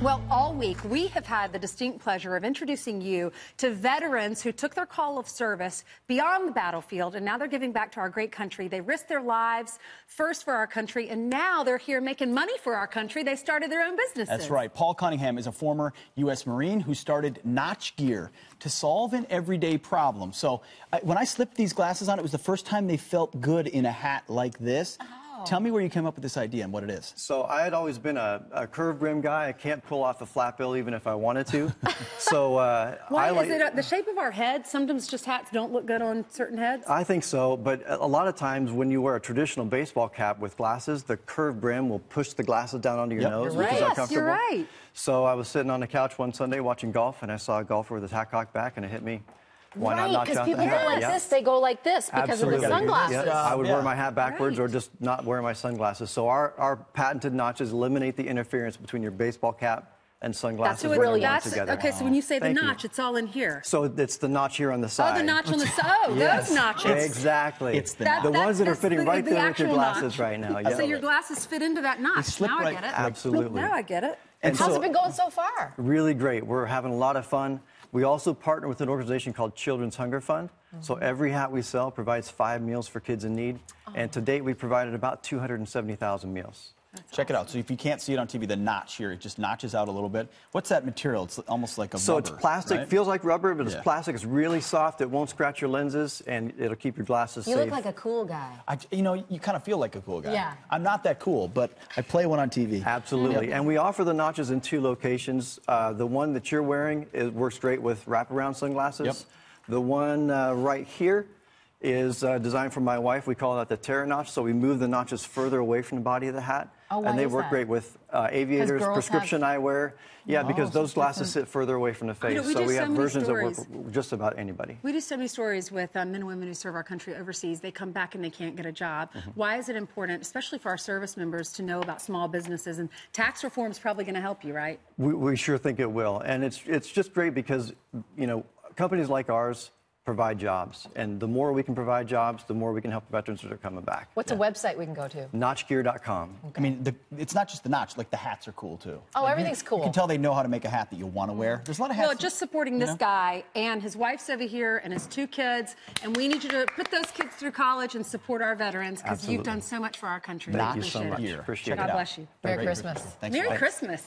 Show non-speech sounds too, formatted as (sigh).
Well, all week we have had the distinct pleasure of introducing you to veterans who took their call of service beyond the battlefield and now they're giving back to our great country. They risked their lives first for our country and now they're here making money for our country. They started their own businesses. That's right. Paul Cunningham is a former U.S. Marine who started Notch Gear to solve an everyday problem. So I, when I slipped these glasses on, it was the first time they felt good in a hat like this. Uh-huh. Tell me where you came up with this idea and what it is. So I had always been a, a curved rim guy. I can't pull off the flat bill even if I wanted to. (laughs) so uh, Why I like. is it uh, the shape of our head? Sometimes just hats don't look good on certain heads. I think so, but a a lot of times when you wear a traditional baseball cap with glasses, the curved brim will push the glasses down onto your Yep. nose, You're which is right. Yes, uncomfortable. you're right. So I was sitting on the couch one Sunday watching golf, and I saw a golfer with his hat cocked back, and it hit me. Why not right, knock because people hat? go like Yeah. this, they go like this because Absolutely. of the sunglasses. Yeah, I would Yeah. wear my hat backwards or just not wear my sunglasses. So our, our patented notches eliminate the interference between your baseball cap and sunglasses. so when they're worn that's together. okay. So when you say the Thank you. notch, it's all in here. So it's the notch here on the oh, side. Oh, side. the notch on the (laughs) side. Oh, Yes. those notches. Exactly. It's the That- the that's- ones that are fitting the- right the there with your glasses notch. right now. Yeah. So your glasses fit into that notch. slip now I get it. Absolutely. Now I get it. And How's so- it been going so far? Really great. We're having a lot of fun. We also partner with an organization called Children's Hunger Fund. So Mm-hmm. every hat we sell provides five meals for kids in need. Oh. And to date, we've provided about 270,000 meals. Check it out. So if you can't see it on TV, the notch here, it just notches out a little bit. What's that material? It's almost like a So rubber. it's plastic, right? feels like rubber, but Yeah. it's plastic. It's really soft. It won't scratch your lenses, and it'll keep your glasses You safe. look like a cool guy. I, you know, you kind of feel like a cool guy. Yeah. I'm not that cool, but I play one on TV. Absolutely. And we offer the notches in two locations. Uh, the one that you're wearing is, works great with wraparound sunglasses. Yep. The one uh, right here is uh, designed for my wife. We call that the Terra notch. So we move the notches further away from the body of the hat. Oh, and they work that? great with uh, aviators, prescription eyewear. Yeah, because those glasses sit further away from the face. know, we so we so have versions that work just about anybody. We do so many stories with um, men and women who serve our country overseas. They come back and they can't get a job. Mm-hmm. Why is it important, especially for our service members, to know about small businesses? And tax reform is probably going to help you, right? We, we sure think it will. And it's, it's just great because, you know, companies like ours provide jobs. And the more we can provide jobs, the more we can help veterans that are coming back. What's a website we can go to? Notchgear.com. I mean, the, it's not just the notch. Like the hats are cool too. Oh, Like, everything's cool. You can tell they know how to make a hat that you'll want to wear. There's a lot of hats. Well, just supporting this know? guy and his wife's over here and his two kids. And we need you to put those kids through college and support our veterans because you've done so much for our country. Thank We you so appreciate much. it. Appreciate Check it God bless you. Merry Great. Christmas. Thanks. Merry Christmas.